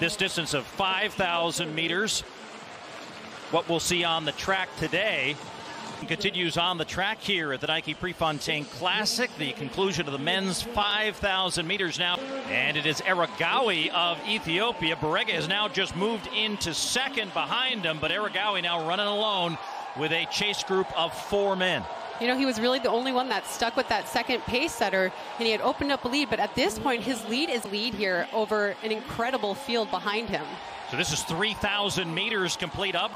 this distance of 5,000 meters. What we'll see on the track today continues on the track here at the Nike Prefontaine Classic, the conclusion of the men's 5,000 meters now. And it is Aregawi of Ethiopia. Barega has now just moved into second behind him, but Aregawi now running alone with a chase group of four men. You know, he was really the only one that stuck with that second pace setter, and he had opened up a lead. But at this point, his lead is lead here over an incredible field behind him. So this is 3,000 meters complete up.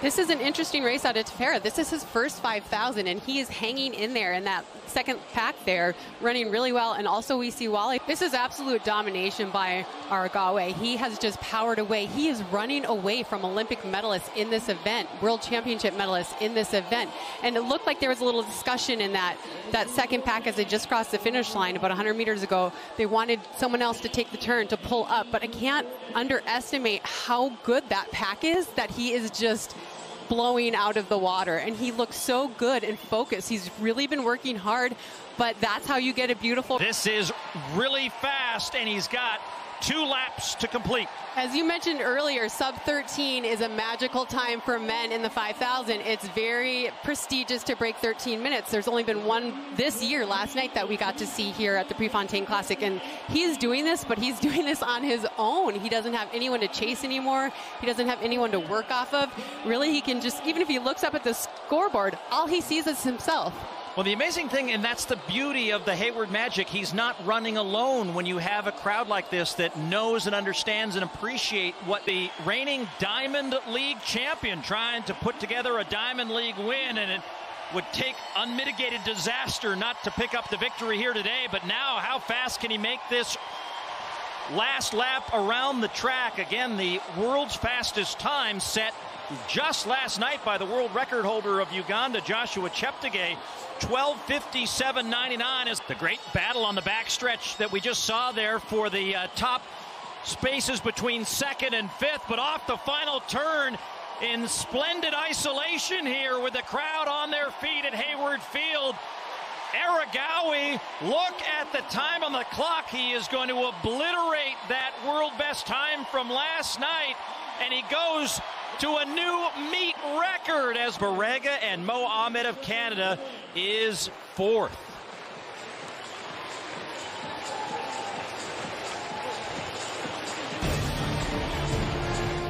This is an interesting race out of Tefera. This is his first 5,000, and he is hanging in there in that second pack there, running really well. And also we see Wally. This is absolute domination by Aregawi. He has just powered away. He is running away from Olympic medalists in this event, World Championship medalists in this event. And it looked like there was a little discussion in that, that second pack as they just crossed the finish line about 100 meters ago. They wanted someone else to take the turn to pull up. But I can't underestimate how good that pack is that he is just blowing out of the water. And he looks so good and focused. He's really been working hard, but that's how you get a beautiful. This is really fast, and he's got two laps to complete. As you mentioned earlier, sub 13 is a magical time for men in the 5,000. It's very prestigious to break 13 minutes. There's only been one this year, last night, that we got to see here at the Prefontaine Classic. And he's doing this, but he's doing this on his own. He doesn't have anyone to chase anymore. He doesn't have anyone to work off of. Really, he can just, even if he looks up at the scoreboard, all he sees is himself. Well, the amazing thing, and that's the beauty of the Hayward Magic, he's not running alone when you have a crowd like this that knows and understands and appreciate what the reigning Diamond League champion trying to put together a Diamond League win, and it would take unmitigated disaster not to pick up the victory here today. But now, how fast can he make this last lap around the track? Again, the world's fastest time set just last night by the world record holder of Uganda, Joshua Cheptegei. 1257.99 is the great battle on the backstretch that we just saw there for the uh, top spaces between second and fifth, but off the final turn in splendid isolation here with the crowd on their feet at Hayward Field. Aregawi, look at the time on the clock. He is going to obliterate that world best time from last night, and he goes to a new meet record as Barega and Mo Ahmed of Canada is fourth.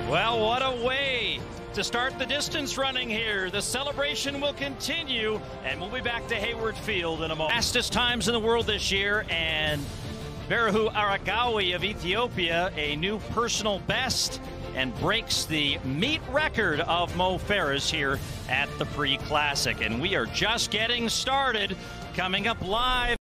Well, what a way to start the distance running here. The celebration will continue, and we'll be back to Hayward Field in a moment. Fastest times in the world this year, and Berihu Aregawi of Ethiopia, a new personal best and breaks the meet record of Mo Farah's here at the Pre Classic. And we are just getting started. Coming up live.